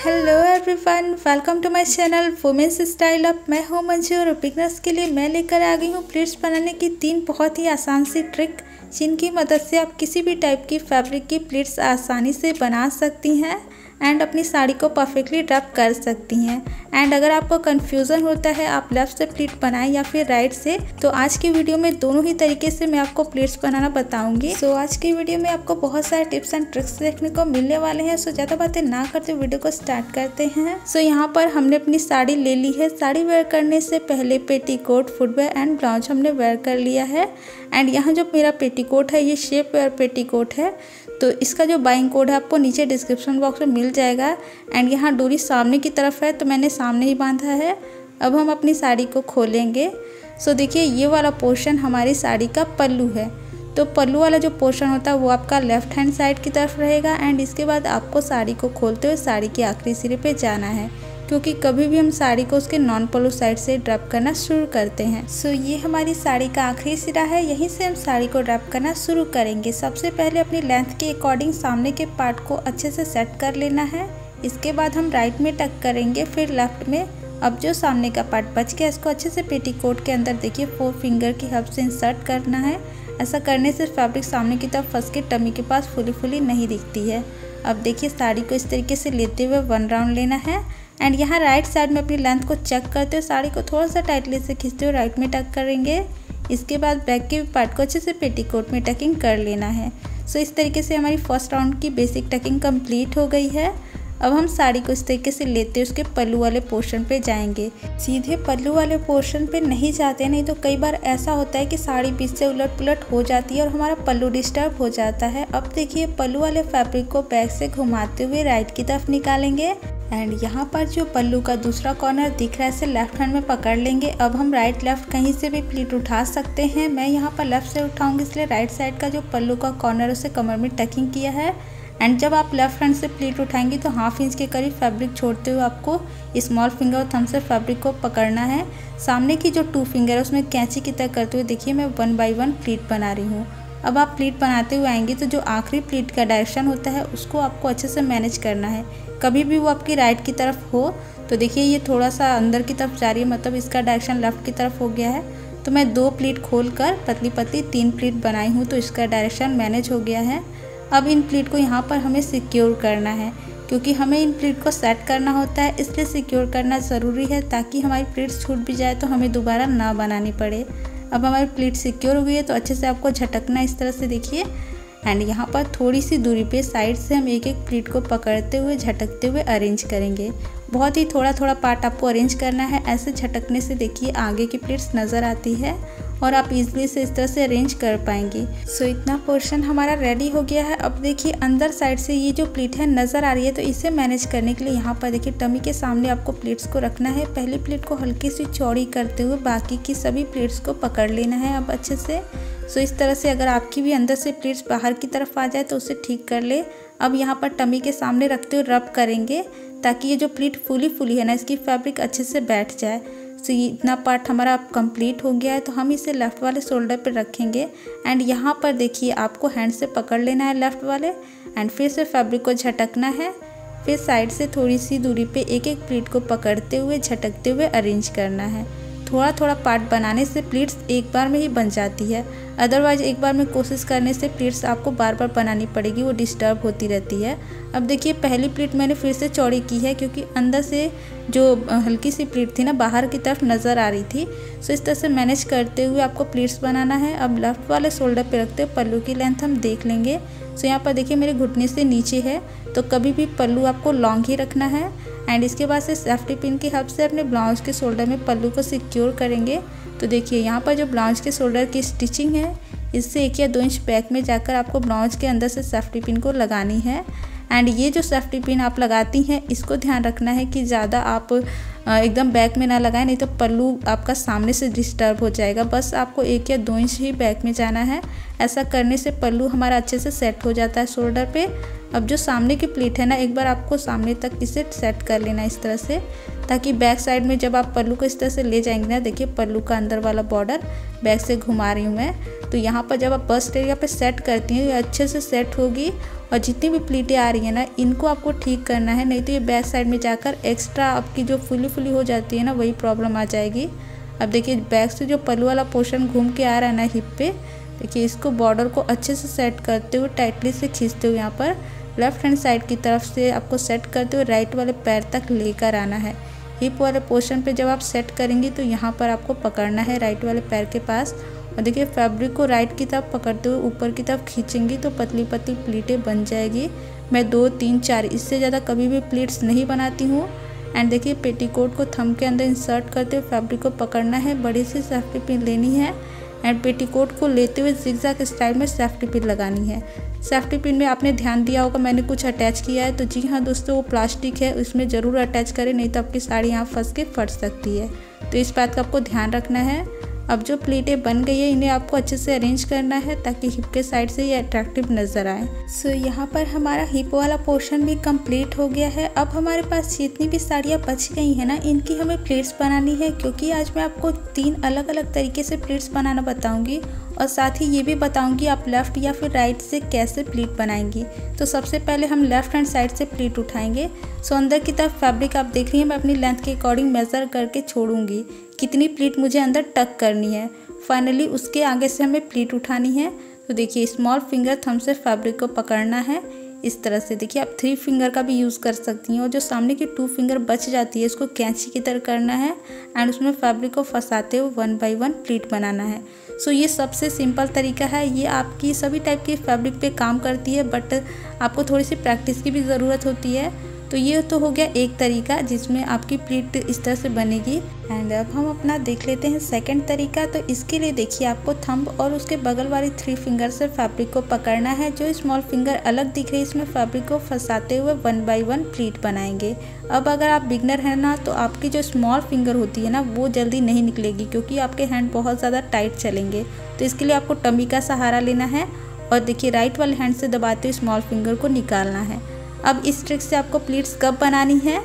Hello everyone welcome to my channel women's style up मैं हूँ मंजू और बिगनर्स के लिए मैं लेकर आ गई हूँ प्लेट्स बनाने की तीन बहुत ही आसान सी ट्रिक जिनकी मदद से आप किसी भी टाइप की फैब्रिक की प्लेट्स आसानी से बना सकती हैं। एंड अपनी साड़ी को परफेक्टली ड्रप कर सकती हैं। एंड अगर आपको कन्फ्यूज़न होता है आप लेफ़्ट से प्लेट बनाएँ या फिर राइट से तो आज की वीडियो में दोनों ही तरीके से मैं आपको प्लेट्स बनाना बताऊँगी। सो so, आज की वीडियो में आपको बहुत सारे टिप्स एंड ट्रिक्स देखने को मिलने वाले हैं। सो so, ज़्यादा बातें ना करते वीडियो को स्टार्ट करते हैं। सो so, यहाँ पर हमने अपनी साड़ी ले ली है। साड़ी वेयर करने से पहले पेटीकोट फुटवेयर एंड ब्लाउज हमने वेयर कर लिया है। एंड यहाँ जो मेरा पेटीकोट है ये शेप वेयर पेटीकोट है। तो इसका जो बाइंग कोड है आपको नीचे डिस्क्रिप्शन बॉक्स में मिल जाएगा। एंड यहाँ डोरी सामने की तरफ़ है तो मैंने सामने ही बांधा है। अब हम अपनी साड़ी को खोलेंगे। सो देखिए, ये वाला पोर्शन हमारी साड़ी का पल्लू है। तो पल्लू वाला जो पोर्शन होता है, वो आपका लेफ़्ट हैंड साइड की तरफ़ रहेगा। एंड इसके बाद आपको साड़ी को खोलते हुए साड़ी के आखिरी सिरे पे जाना है। क्योंकि कभी भी हम साड़ी को उसके नॉन पल्लू साइड से ड्रैप करना शुरू करते हैं। सो so, ये हमारी साड़ी का आखिरी सिरा है। यहीं से हम साड़ी को ड्रैप करना शुरू करेंगे। सबसे पहले अपनी लेंथ के अकॉर्डिंग सामने के पार्ट को अच्छे से सेट कर लेना है। इसके बाद हम राइट में टक करेंगे फिर लेफ़्ट में। अब जो सामने का पार्ट बच गया इसको अच्छे से पेटीकोट के अंदर देखिए फोर फिंगर की हेल्प से इंसर्ट करना है। ऐसा करने से फैब्रिक सामने की तरफ़ फंस के टमी के पास फुली फुली नहीं दिखती है। अब देखिए साड़ी को इस तरीके से लेते हुए वन राउंड लेना है। एंड यहाँ राइट साइड में अपनी लेंथ को चेक करते हुए साड़ी को थोड़ा सा टाइटली से खींचते हुए राइट में टक करेंगे। इसके बाद बैक के पार्ट को अच्छे से पेटीकोट में टकिंग कर लेना है। सो इस तरीके से हमारी फ़र्स्ट राउंड की बेसिक टकिंग कंप्लीट हो गई है। अब हम साड़ी को इस तरीके से लेते उसके पल्लू वाले पोर्शन पे जाएँगे। सीधे पल्लू वाले पोर्शन पे नहीं जाते, नहीं तो कई बार ऐसा होता है कि साड़ी बीच से उलट पुलट हो जाती है और हमारा पल्लू डिस्टर्ब हो जाता है। अब देखिए, पल्लू वाले फैब्रिक को बैक से घुमाते हुए राइट की तरफ़ निकालेंगे। एंड यहाँ पर जो पल्लू का दूसरा कॉर्नर दिख रहा है, इसे लेफ़्ट हैंड में पकड़ लेंगे। अब हम राइट लेफ़्ट कहीं से भी प्लीट उठा सकते हैं। मैं यहाँ पर लेफ़्ट से उठाऊँगी, इसलिए राइट साइड का जो पल्लू का कॉर्नर उसे कमर में टकिंग किया है। एंड जब आप लेफ़्ट हैंड से प्लीट उठाएँगे तो हाफ़ इंच के करीब फैब्रिक छोड़ते हुए आपको स्मॉल फिंगर और थम से फैब्रिक को पकड़ना है। सामने की जो टू फिंगर है, उसमें कैंची की तरह करते हुए देखिए, मैं वन बाई वन प्लीट बना रही हूँ। अब आप प्लीट बनाते हुए आएँगे तो जो आखिरी प्लीट का डायरेक्शन होता है, उसको आपको अच्छे से मैनेज करना है। कभी भी वो आपकी राइट की तरफ़ हो तो देखिए ये थोड़ा सा अंदर की तरफ़ जा रही है मतलब इसका डायरेक्शन लेफ़्ट की तरफ़ हो गया है। तो मैं दो प्लीट खोल कर पतली पतली तीन प्लीट बनाई हूँ तो इसका डायरेक्शन मैनेज हो गया है। अब इन प्लीट को यहाँ पर हमें सिक्योर करना है, क्योंकि हमें इन प्लीट को सेट करना होता है, इसलिए सिक्योर करना ज़रूरी है, ताकि हमारी प्लीट्स छूट भी जाए तो हमें दोबारा ना बनानी पड़े। अब हमारी प्लेट सिक्योर हो गई है तो अच्छे से आपको झटकना इस तरह से देखिए। एंड यहाँ पर थोड़ी सी दूरी पे साइड से हम एक एक प्लीट को पकड़ते हुए, झटकते हुए अरेंज करेंगे। बहुत ही थोड़ा थोड़ा पार्ट आपको अरेंज करना है। ऐसे झटकने से देखिए आगे की प्लेट्स नज़र आती है और आप इजली से इस तरह से अरेंज कर पाएँगे। सो so, इतना पोर्शन हमारा रेडी हो गया है। अब देखिए अंदर साइड से ये जो प्लेट है नज़र आ रही है तो इसे मैनेज करने के लिए यहाँ पर देखिए टमी के सामने आपको प्लेट्स को रखना है। पहली प्लेट को हल्की सी चौड़ी करते हुए बाकी की सभी प्लेट्स को पकड़ लेना है अब अच्छे से। सो इस तरह से अगर आपकी भी अंदर से प्लेट्स बाहर की तरफ़ आ जाए तो उसे ठीक कर ले। अब यहाँ पर टमी के सामने रखते हुए रब करेंगे। ताकि ये जो प्लीट फुली फुली है ना, इसकी फैब्रिक अच्छे से बैठ जाए। सो ये इतना पार्ट हमारा अब कंप्लीट हो गया है तो हम इसे लेफ़्ट वाले शोल्डर पर रखेंगे। एंड यहाँ पर देखिए, आपको हैंड से पकड़ लेना है लेफ़्ट वाले एंड फिर से फैब्रिक को झटकना है। फिर साइड से थोड़ी सी दूरी पे एक एक प्लीट को पकड़ते हुए, झटकते हुए अरेंज करना है। थोड़ा थोड़ा पार्ट बनाने से प्लेट्स एक बार में ही बन जाती है। अदरवाइज़ एक बार में कोशिश करने से प्लेट्स आपको बार बार बनानी पड़ेगी, वो डिस्टर्ब होती रहती है। अब देखिए, पहली प्लीट मैंने फिर से चौड़ी की है क्योंकि अंदर से जो हल्की सी प्लीट थी ना, बाहर की तरफ़ नज़र आ रही थी। सो इस तरह से मैनेज करते हुए आपको प्लीट्स बनाना है। अब लेफ़्ट वाले शोल्डर पे रखते हुए पल्लू की लेंथ हम देख लेंगे। सो यहाँ पर देखिए, मेरे घुटने से नीचे है। तो कभी भी पल्लू आपको लॉन्ग ही रखना है। एंड इसके बाद से सेफ्टी पिन की हेल्प से अपने ब्लाउज के शोल्डर में पल्लू को सिक्योर करेंगे। तो देखिए, यहाँ पर जो ब्लाउज के शोल्डर की स्टिचिंग है, इससे एक या दो इंच बैक में जाकर आपको ब्लाउज के अंदर से सेफ्टी पिन को लगानी है। एंड ये जो सेफ्टी पिन आप लगाती हैं, इसको ध्यान रखना है कि ज़्यादा आप एकदम बैक में ना लगाएँ, नहीं तो पल्लू आपका सामने से डिस्टर्ब हो जाएगा। बस आपको एक या दो इंच ही बैक में जाना है। ऐसा करने से पल्लू हमारा अच्छे से सेट हो जाता है शोल्डर पे। अब जो सामने की प्लेट है ना, एक बार आपको सामने तक इसे सेट कर लेना इस तरह से, ताकि बैक साइड में जब आप पल्लू को इस तरह से ले जाएँगे ना, देखिए पल्लू का अंदर वाला बॉर्डर बैक से घुमा रही हूँ मैं। तो यहाँ पर जब आप बस्ट एरिया पे सेट करती हैं, ये अच्छे से सेट होगी, और जितनी भी प्लीटें आ रही हैं ना, इनको आपको ठीक करना है, नहीं तो ये बैक साइड में जाकर एक्स्ट्रा आपकी जो फुली फुली हो जाती है ना, वही प्रॉब्लम आ जाएगी। अब देखिए बैक से जो पल्लू वाला पोर्शन घूम के आ रहा है ना हिप पे, देखिए इसको बॉर्डर को अच्छे से सेट करते हुए टाइटली से खींचते हुए यहाँ पर लेफ़्ट हैंड साइड की तरफ़ से आपको सेट करते हुए राइट वाले पैर तक लेकर आना है। हिप वाले पोर्शन पे जब आप सेट करेंगे तो यहाँ पर आपको पकड़ना है राइट वाले पैर के पास। और देखिए, फैब्रिक को राइट की तरफ़ पकड़ते हुए ऊपर की तरफ़ खींचेंगी तो पतली पतली प्लीटें बन जाएगी। मैं दो, तीन, चार, इससे ज़्यादा कभी भी प्लीट्स नहीं बनाती हूँ। एंड देखिए, पेटीकोट को थम के अंदर इंसर्ट करते हुए फैब्रिक को पकड़ना है। बड़ी सी सेफ्टी पिन लेनी है। एंड पेटीकोट को लेते हुए जिगजैग स्टाइल में सेफ्टी पिन लगानी है। सेफ्टी पिन में आपने ध्यान दिया होगा, मैंने कुछ अटैच किया है। तो जी हाँ दोस्तों, वो प्लास्टिक है, उसमें ज़रूर अटैच करें, नहीं तो आपकी साड़ी यहाँ फंस के फट सकती है। तो इस बात का आपको ध्यान रखना है। अब जो प्लेटें बन गई है इन्हें आपको अच्छे से अरेंज करना है ताकि हिप के साइड से ये अट्रैक्टिव नज़र आए। सो so, यहाँ पर हमारा हिप वाला पोर्शन भी कंप्लीट हो गया है। अब हमारे पास जितनी भी साड़ियाँ बच गई हैं ना इनकी हमें प्लेट्स बनानी है क्योंकि आज मैं आपको तीन अलग अलग तरीके से प्लेट्स बनाना बताऊँगी और साथ ही ये भी बताऊँगी आप लेफ़्ट या फिर राइट से कैसे प्लीट बनाएँगी। तो सबसे पहले हम लेफ़्ट हैंड साइड से प्लीट उठाएँगे। सो अंदर की तरफ़ फैब्रिक आप देख रही हैं मैं अपनी लेंथ के अकॉर्डिंग मेज़र करके छोड़ूँगी। कितनी प्लीट मुझे अंदर टक करनी है। फाइनली उसके आगे से हमें प्लीट उठानी है। तो देखिए स्मॉल फिंगर थम से फैब्रिक को पकड़ना है। इस तरह से देखिए, आप थ्री फिंगर का भी यूज़ कर सकती हैं और जो सामने की टू फिंगर बच जाती है, इसको कैंची की तरह करना है एंड उसमें फैब्रिक को फंसाते हुए वन बाय वन प्लीट बनाना है। सो ये सबसे सिंपल तरीका है। ये आपकी सभी टाइप की फैब्रिक पे काम करती है बट आपको थोड़ी सी प्रैक्टिस की भी ज़रूरत होती है। तो ये तो हो गया एक तरीका जिसमें आपकी प्लीट इस तरह से बनेगी। एंड अब हम अपना देख लेते हैं सेकंड तरीका। तो इसके लिए देखिए आपको थंब और उसके बगल वाली थ्री फिंगर से फैब्रिक को पकड़ना है। जो स्मॉल फिंगर अलग दिख रही है, इसमें फैब्रिक को फंसाते हुए वन बाई वन प्लीट बनाएँगे। अब अगर आप बिगनर हैं ना तो आपकी जो स्मॉल फिंगर होती है ना, वो जल्दी नहीं निकलेगी क्योंकि आपके हैंड बहुत ज़्यादा टाइट चलेंगे। तो इसके लिए आपको टमी का सहारा लेना है और देखिए राइट वाले हैंड से दबाते हुए स्मॉल फिंगर को निकालना है। अब इस ट्रिक से आपको प्लीट्स कब बनानी है?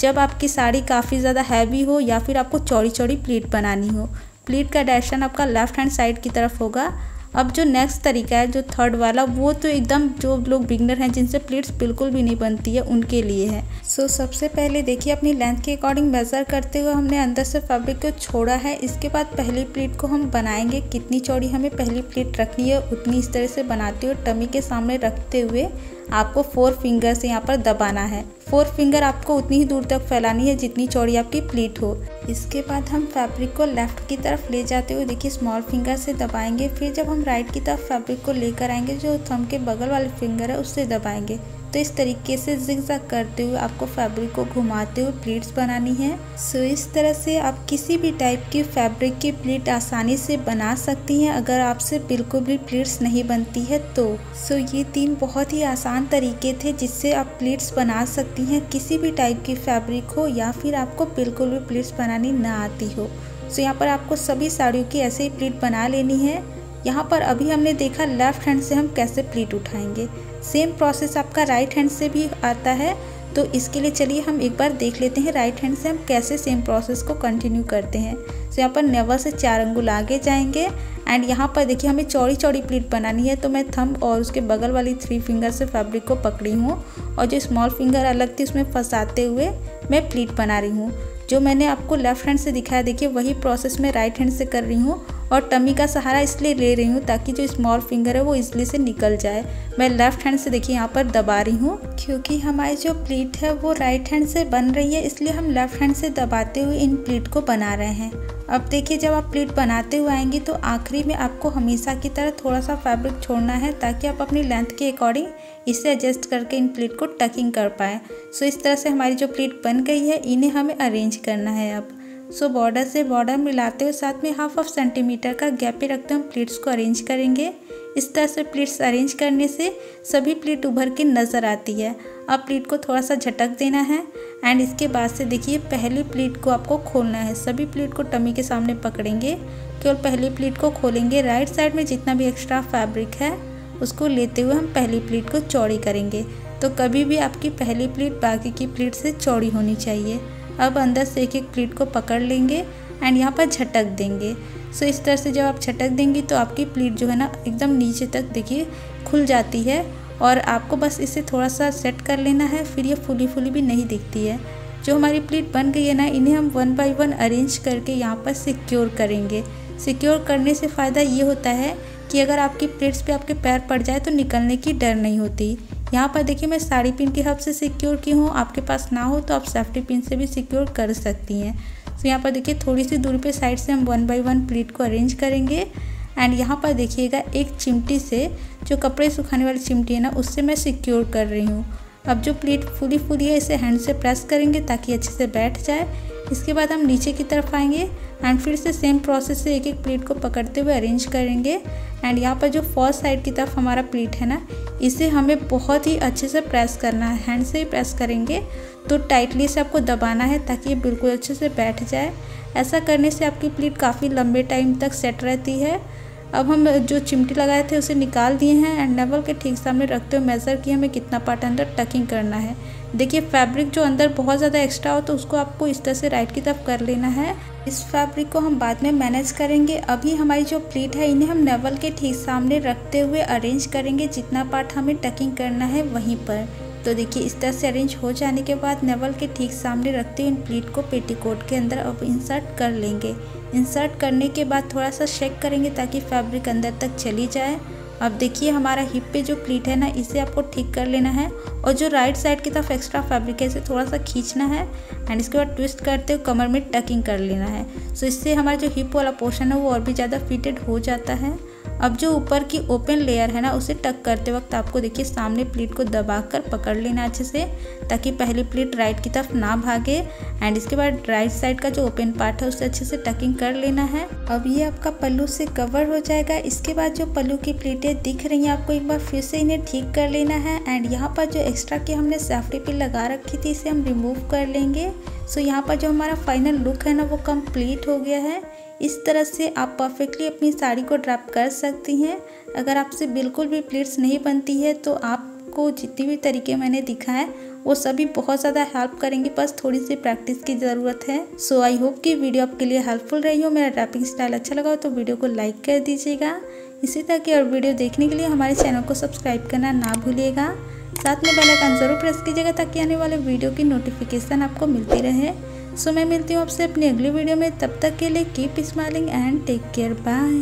जब आपकी साड़ी काफ़ी ज़्यादा हैवी हो या फिर आपको चौड़ी चौड़ी प्लीट बनानी हो। प्लीट का डायरेक्शन आपका लेफ़्ट हैंड साइड की तरफ़ होगा। अब जो नेक्स्ट तरीका है जो थर्ड वाला वो तो एकदम जो लोग बिगनर हैं जिनसे प्लेट्स बिल्कुल भी नहीं बनती है उनके लिए है। सो so, सबसे पहले देखिए अपनी लेंथ के अकॉर्डिंग मेज़र करते हुए हमने अंदर से फैब्रिक को छोड़ा है। इसके बाद पहली प्लेट को हम बनाएँगे। कितनी चौड़ी हमें पहली प्लेट रखनी है उतनी इस तरह से बनाते हुए टमी के सामने रखते हुए। आपको फोर फिंगर से यहाँ पर दबाना है। फोर फिंगर आपको उतनी ही दूर तक फैलानी है जितनी चौड़ी आपकी प्लीट हो। इसके बाद हम फैब्रिक को लेफ़्ट की तरफ़ ले जाते हुए देखिए स्मॉल फिंगर से दबाएँगे। फिर जब हम राइट की तरफ़ फैब्रिक को लेकर आएँगे, जो थम के बगल वाले फिंगर है, उससे दबाएँगे। तो इस तरीके से जिगजैग करते हुए आपको फैब्रिक को घुमाते हुए प्लीट्स बनानी है। सो इस तरह से आप किसी भी टाइप की फैब्रिक की प्लीट आसानी से बना सकती हैं। अगर आपसे बिल्कुल भी प्लीट्स नहीं बनती है तो। सो ये तीन बहुत ही आसान तरीके थे जिससे आप प्लीट्स बना सकती हैं, किसी भी टाइप की फैब्रिक हो या फिर आपको बिल्कुल भी प्लीट्स बनानी ना आती हो। सो यहाँ पर आपको सभी साड़ियों की ऐसे ही प्लीट बना लेनी है। यहाँ पर अभी हमने देखा लेफ़्ट हैंड से हम कैसे प्लीट उठाएँगे। सेम प्रोसेस आपका राइट हैंड से भी आता है। तो इसके लिए चलिए हम एक बार देख लेते हैं राइट हैंड से हम कैसे सेम प्रोसेस को कंटिन्यू करते हैं। तो यहाँ पर नेवल से चार अंगुल आगे जाएँगे एंड यहाँ पर देखिए हमें चौड़ी चौड़ी प्लीट बनानी है तो मैं थंब और उसके बगल वाली थ्री फिंगर से फैब्रिक को पकड़ी हूँ और जो स्मॉल फिंगर अलग थी उसमें फंसाते हुए मैं प्लीट बना रही हूँ। जो मैंने आपको लेफ़्ट हैंड से दिखाया, देखिए वही प्रोसेस मैं राइट हैंड से कर रही हूँ और टमी का सहारा इसलिए ले रही हूँ ताकि जो स्मॉल फिंगर है वो इजली से निकल जाए। मैं लेफ़्ट हैंड से देखिए यहाँ पर दबा रही हूँ, क्योंकि हमारी जो प्लीट है वो राइट हैंड से बन रही है, इसलिए हम लेफ़्ट हैंड से दबाते हुए इन प्लीट को बना रहे हैं। अब देखिए जब आप प्लीट बनाते हुए आएँगी तो आखिरी में आपको हमेशा की तरह थोड़ा सा फैब्रिक छोड़ना है ताकि आप अपनी लेंथ के अकॉर्डिंग इसे एडजस्ट करके इन प्लीट को टकिंग कर पाए। सो इस तरह से हमारी जो प्लीट बन गई है, इन्हें हमें अरेंज करना है अब। सो बॉर्डर से बॉर्डर मिलाते हुए साथ में हाफ़ ऑफ़ सेंटीमीटर का गैप पे रखते हम प्लीट्स को अरेंज करेंगे। इस तरह से प्लीट्स अरेंज करने से सभी प्लीट उभर के नज़र आती है। अब प्लीट को थोड़ा सा झटक देना है एंड इसके बाद से देखिए, पहली प्लीट को आपको खोलना है। सभी प्लीट को टमी के सामने पकड़ेंगे केवल पहली प्लीट को खोलेंगे। राइट साइड में जितना भी एक्स्ट्रा फैब्रिक है, उसको लेते हुए हम पहली प्लीट को चौड़ी करेंगे। तो कभी भी आपकी पहली प्लेट बाकी की प्लेट से चौड़ी होनी चाहिए। अब अंदर से एक एक प्लेट को पकड़ लेंगे एंड यहाँ पर झटक देंगे। सो इस तरह से जब आप झटक देंगी तो आपकी प्लेट जो है ना एकदम नीचे तक देखिए खुल जाती है और आपको बस इसे थोड़ा सा सेट कर लेना है, फिर ये फुली फुली भी नहीं दिखती है। जो हमारी प्लेट बन गई है ना, इन्हें हम वन बाय वन अरेंज करके यहाँ पर सिक्योर करेंगे। सिक्योर करने से फ़ायदा ये होता है कि अगर आपकी प्लेट्स पे आपके पैर पड़ जाए तो निकलने की डर नहीं होती। यहाँ पर देखिए मैं साड़ी पिन के हब से सिक्योर की हूँ। आपके पास ना हो तो आप सेफ्टी पिन से भी सिक्योर कर सकती हैं। तो यहाँ पर देखिए थोड़ी सी दूरी पे साइड से हम वन बाय वन प्लेट को अरेंज करेंगे। एंड यहाँ पर देखिएगा एक चिमटी से जो कपड़े सुखाने वाली चिमटी है ना, उससे मैं सिक्योर कर रही हूँ। अब जो प्लेट फुली फुली है, इसे हैंड से प्रेस करेंगे ताकि अच्छे से बैठ जाए। इसके बाद हम नीचे की तरफ़ आएँगे एंड फिर से सेम प्रोसेस से एक एक प्लेट को पकड़ते हुए अरेंज करेंगे एंड यहाँ पर जो फ़र्स्ट साइड की तरफ़ हमारा प्लेट है ना, इसे हमें बहुत ही अच्छे से प्रेस करना है हैंड से ही प्रेस करेंगे। तो टाइटली से आपको दबाना है ताकि ये बिल्कुल अच्छे से बैठ जाए। ऐसा करने से आपकी प्लेट काफ़ी लंबे टाइम तक सेट रहती है। अब हम जो चिमटी लगाए थे उसे निकाल दिए हैं एंड नेवल के ठीक सामने रखते हुए मेज़र किए हमें कितना पार्ट अंदर टकिंग करना है। देखिए फैब्रिक जो अंदर बहुत ज़्यादा एक्स्ट्रा हो तो उसको आपको इस तरह से राइट की तरफ़ कर लेना है। इस फैब्रिक को हम बाद में मैनेज करेंगे। अभी हमारी जो प्लेट है, इन्हें हम नेवल के ठीक सामने रखते हुए अरेंज करेंगे। जितना पार्ट हमें टकिंग करना है, वहीं पर। तो देखिए, इस तरह से अरेंज हो जाने के बाद नेवल के ठीक सामने रखते हुए इन प्लीट को पेटीकोट के अंदर अब इंसर्ट कर लेंगे। इंसर्ट करने के बाद थोड़ा सा शेक करेंगे ताकि फैब्रिक अंदर तक चली जाए। अब देखिए हमारा हिप पे जो प्लीट है ना, इसे आपको ठीक कर लेना है और जो राइट साइड की तरफ़ एक्स्ट्रा फैब्रिक है, इसे थोड़ा सा खींचना है एंड इसके बाद ट्विस्ट करते हुए कमर में टकिंग कर लेना है। सो इससे हमारा जो हिप वाला पोर्शन है, वो और भी ज़्यादा फिटेड हो जाता है। अब जो ऊपर की ओपन लेयर है ना, उसे टक करते वक्त आपको देखिए सामने प्लेट को दबाकर पकड़ लेना अच्छे से, ताकि पहली प्लेट राइट की तरफ़ ना भागे। एंड इसके बाद राइट साइड का जो ओपन पार्ट है, उसे अच्छे से टकिंग कर लेना है। अब ये आपका पल्लू से कवर हो जाएगा। इसके बाद जो पल्लू की प्लेटें दिख रही हैं, आपको एक बार फिर से इन्हें ठीक कर लेना है। एंड यहाँ पर जो एक्स्ट्रा की हमने सेफ्टी पिन लगा रखी थी, इसे हम रिमूव कर लेंगे। सो यहाँ पर जो हमारा फाइनल लुक है ना, वो कंप्लीट हो गया है। इस तरह से आप परफेक्टली अपनी साड़ी को ड्रैप कर सकती हैं। अगर आपसे बिल्कुल भी प्लेट्स नहीं बनती है तो आपको जितनी भी तरीके मैंने दिखाए वो सभी बहुत ज़्यादा हेल्प करेंगे। बस थोड़ी सी प्रैक्टिस की ज़रूरत है। सो आई होप कि वीडियो आपके लिए हेल्पफुल रही हो। मेरा ड्रैपिंग स्टाइल अच्छा लगा हो तो वीडियो को लाइक कर दीजिएगा। इसी तरह की और वीडियो देखने के लिए हमारे चैनल को सब्सक्राइब करना ना भूलिएगा। साथ में बेल आइकन ज़रूर प्रेस कीजिएगा, ताकि आने वाले वीडियो की नोटिफिकेशन आपको मिलती रहे। सो मैं मिलती हूँ आपसे अपनी अगली वीडियो में। तब तक के लिए keep smiling and take care bye